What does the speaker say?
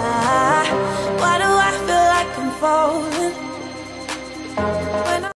I, why do I feel like I'm falling?